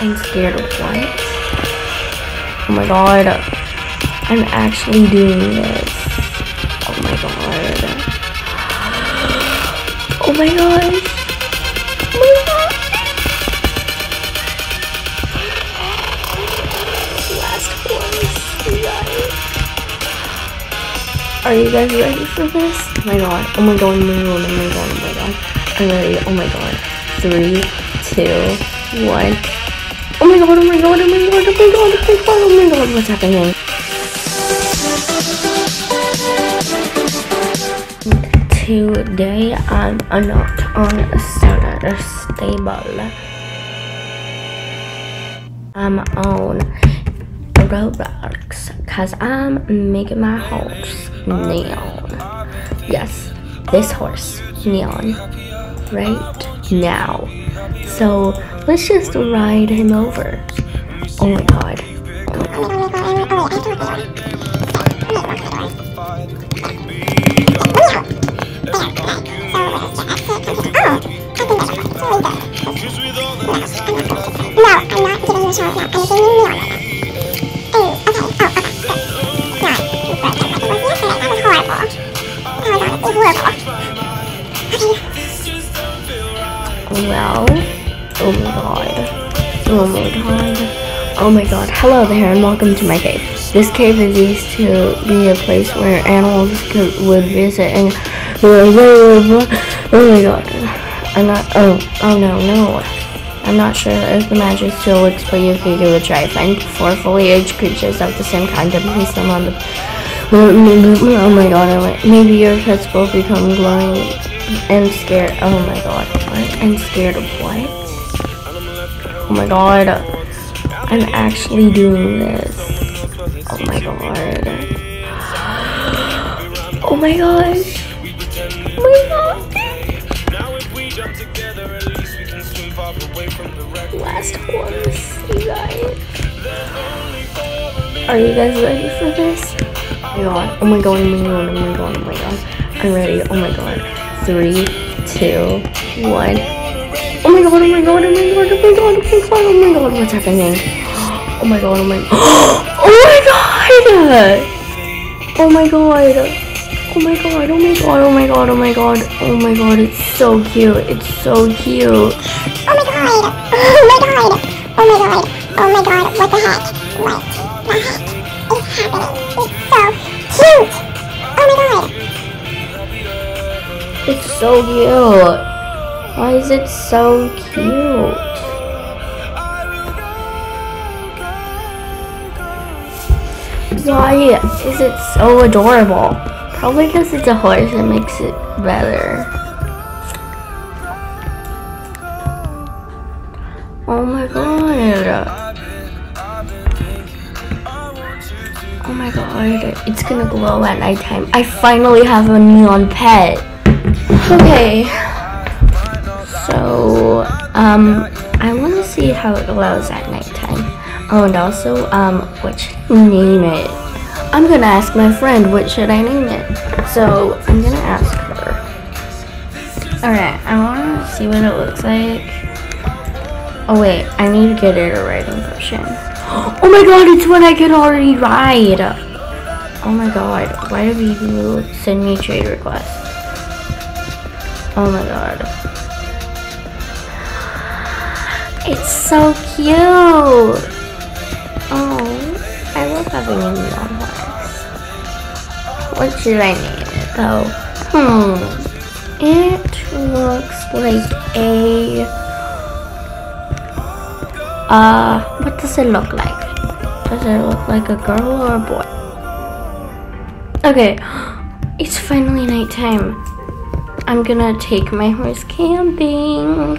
I'm scared of what? Oh my god. I'm actually doing this. Oh my god. Oh my gosh. Oh my god. Last you guys. Are you guys ready for this? Oh my god. Oh my god. Oh my god. Oh my god. Oh my god. I'm ready. Oh my god. Three, two, one. Oh my god. Oh my god. Oh my god. Oh my god. Oh my god. Oh my god. What's happening? Today I'm not on stable. I'm on Roblox because I'm making my horse neon. Yes, this horse neon right now. So let's just ride him over. Oh my god. No, I'm not giving you a shower now. I'm giving you meal right now. Ooh, okay. Okay. Good. Right. Good. Like it was yesterday. That was horrible. That was honestly horrible. Okay. Well, oh my god. Oh my god. Oh my god. Hello there and welcome to my cave. This cave is used to be a place where animals could, would visit and oh my god. I'm not oh oh no no. I'm not sure if the magic still works but you could give it a try. Find four fully aged creatures of the same kind and place them on the Oh my god, oh maybe your pets will become glowing and scared. Oh my god, what? I'm scared of what? Oh my god, I'm actually doing this. Oh my god. Oh my gosh. Oh my god. Last horse, you guys. Are you guys ready for this? Oh my god, oh my god, oh my god, oh my god, oh my god. I'm ready, oh my god. Three, two, one. Oh my god, oh my god, oh my god, oh my god, oh my god, oh my god, what's happening? Oh my god, oh my god. Oh my god! Oh my god! Oh my god, oh my god, oh my god, oh my god, oh my god, it's so cute, it's so cute. Oh my god! Oh my god! Oh my god! Oh my god! What the heck? What the heck is happening? It's so cute! Oh my god! It's so cute. Why is it so cute? Why is it so adorable? Probably because it's a horse it makes it better. Oh my god. Oh my god. It's gonna glow at nighttime. I finally have a neon pet. Okay. So, um, I want to see how it glows at nighttime. Oh, and also, um, what should I name it? I'm gonna ask my friend what should I name it. So, I'm gonna ask her. Alright, I wanna see what it looks like. Oh wait, I need to get it a riding potion. Oh my god, it's one I can already ride! Oh my god, why do people send me trade requests? Oh my god. It's so cute! Oh, I love having a neon horse. What should I name it though? Hmm. It looks like a. Uh, what does it look like? Does it look like a girl or a boy? Okay, it's finally nighttime. I'm gonna take my horse camping.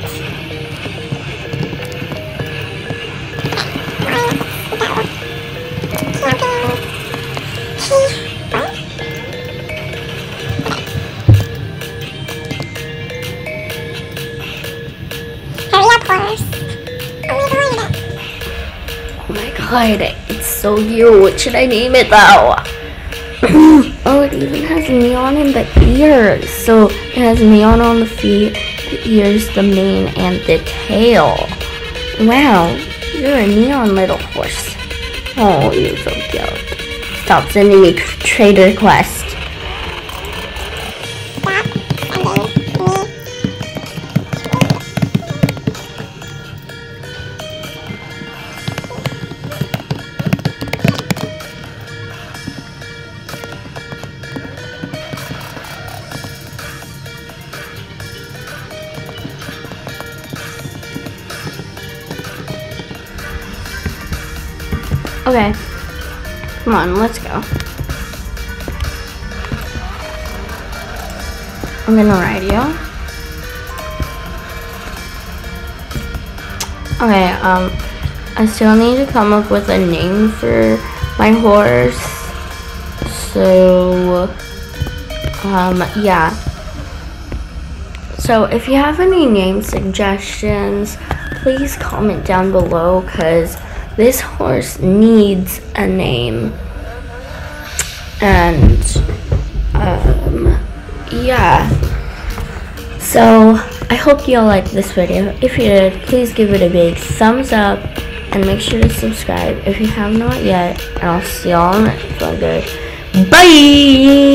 It's so cute. What should I name it though? oh, it even has neon in the ears. So it has neon on the feet, the ears, the mane, and the tail. Wow, you're a neon little horse. Oh, you're so cute. Stop sending me trade requests. Okay. Come on, let's go. I'm gonna ride you. Okay, um, I still need to come up with a name for my horse. So, um, yeah. So, if you have any name suggestions, please comment down below because this horse needs a name. And, um, yeah. So, I hope you all liked this video. If you did, please give it a big thumbs up and make sure to subscribe if you have not yet. And I'll see y'all next one. Bye!